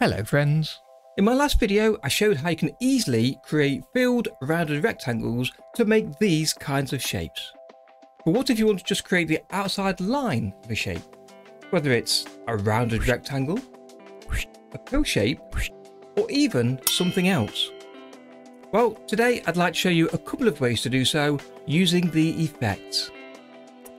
Hello friends. In my last video I showed how you can easily create filled rounded rectangles to make these kinds of shapes. But what if you want to just create the outside line of a shape? Whether it's a rounded rectangle, a pill shape, or even something else. Well, today I'd like to show you a couple of ways to do so using the effects.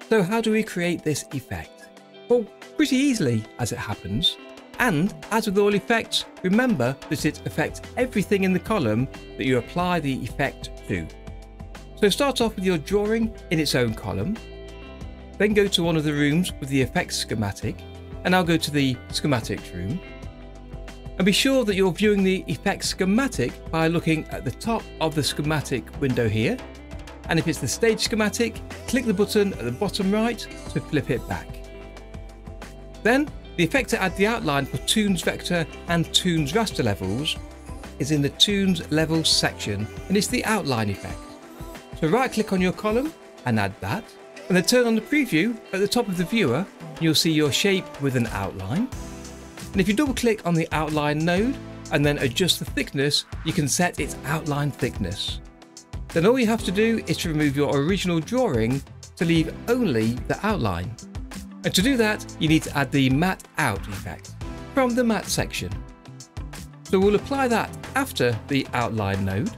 So how do we create this effect? Well, pretty easily as it happens. And as with all effects, remember that it affects everything in the column that you apply the effect to. So start off with your drawing in its own column, then go to one of the rooms with the effects schematic, and I'll go to the schematics room. And be sure that you're viewing the effects schematic by looking at the top of the schematic window here. And if it's the stage schematic, click the button at the bottom right to flip it back. Then the effect to add the outline for Toonz Vector and Toonz Raster levels is in the Toonz Levels section and it's the outline effect. So right click on your column and add that and then turn on the preview at the top of the viewer you'll see your shape with an outline. And if you double click on the outline node and then adjust the thickness you can set its outline thickness. Then all you have to do is to remove your original drawing to leave only the outline. And to do that, you need to add the matte out effect from the matte section. So we'll apply that after the outline node.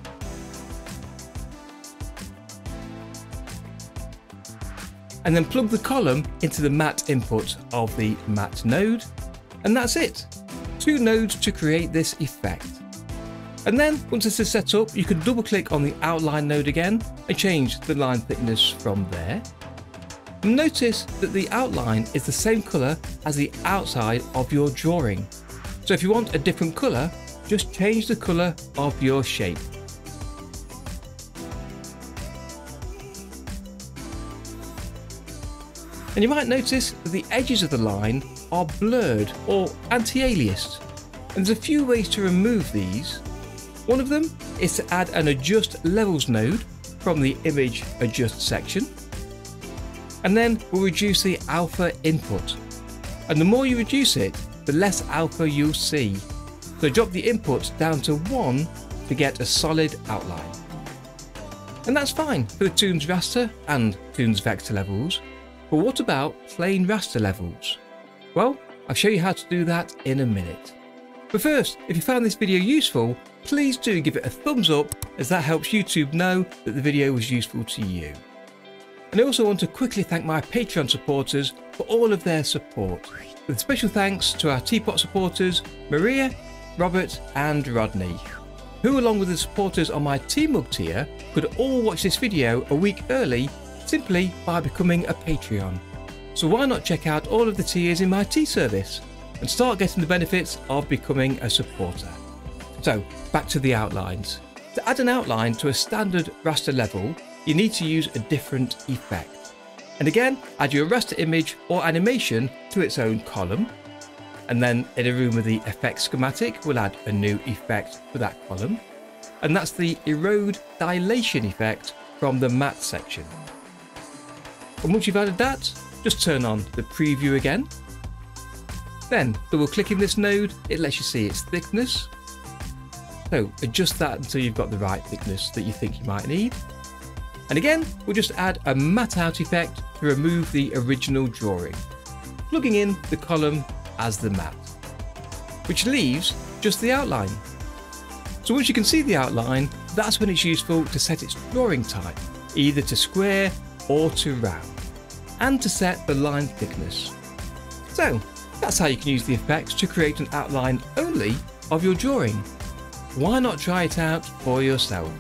And then plug the column into the matte input of the matte node. And that's it. Two nodes to create this effect. And then once this is set up, you can double click on the outline node again and change the line thickness from there. Notice that the outline is the same colour as the outside of your drawing. So if you want a different colour, just change the colour of your shape. And you might notice that the edges of the line are blurred or anti-aliased. And there's a few ways to remove these. One of them is to add an adjust levels node from the image adjust section and then we'll reduce the alpha input. And the more you reduce it, the less alpha you'll see. So drop the input down to 1 to get a solid outline. And that's fine for the Toonz raster and Toonz vector levels. But what about plain raster levels? Well, I'll show you how to do that in a minute. But first, if you found this video useful, please do give it a thumbs up as that helps YouTube know that the video was useful to you. And I also want to quickly thank my Patreon supporters for all of their support. With special thanks to our Teapot supporters, Maria, Robert and Rodney, who along with the supporters on my Teamug tier could all watch this video a week early simply by becoming a Patreon. So why not check out all of the tiers in my tea service and start getting the benefits of becoming a supporter. So back to the outlines. To add an outline to a standard raster level, you need to use a different effect. And again, add your raster image or animation to its own column. And then in a room with the effects schematic, we'll add a new effect for that column. And that's the erode dilation effect from the matte section. And once you've added that, just turn on the preview again. Then double clicking this node, it lets you see its thickness. So adjust that until you've got the right thickness that you think you might need. And again, we'll just add a matte out effect to remove the original drawing, plugging in the column as the matte, which leaves just the outline. So once you can see the outline, that's when it's useful to set its drawing type, either to square or to round, and to set the line thickness. So that's how you can use the effects to create an outline only of your drawing. Why not try it out for yourself?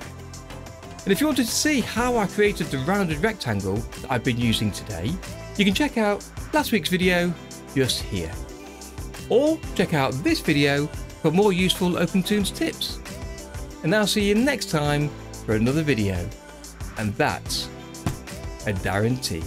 And if you wanted to see how I created the rounded rectangle that I've been using today, you can check out last week's video just here. Or check out this video for more useful OpenToonz tips. And I'll see you next time for another video. And that's a guarantee.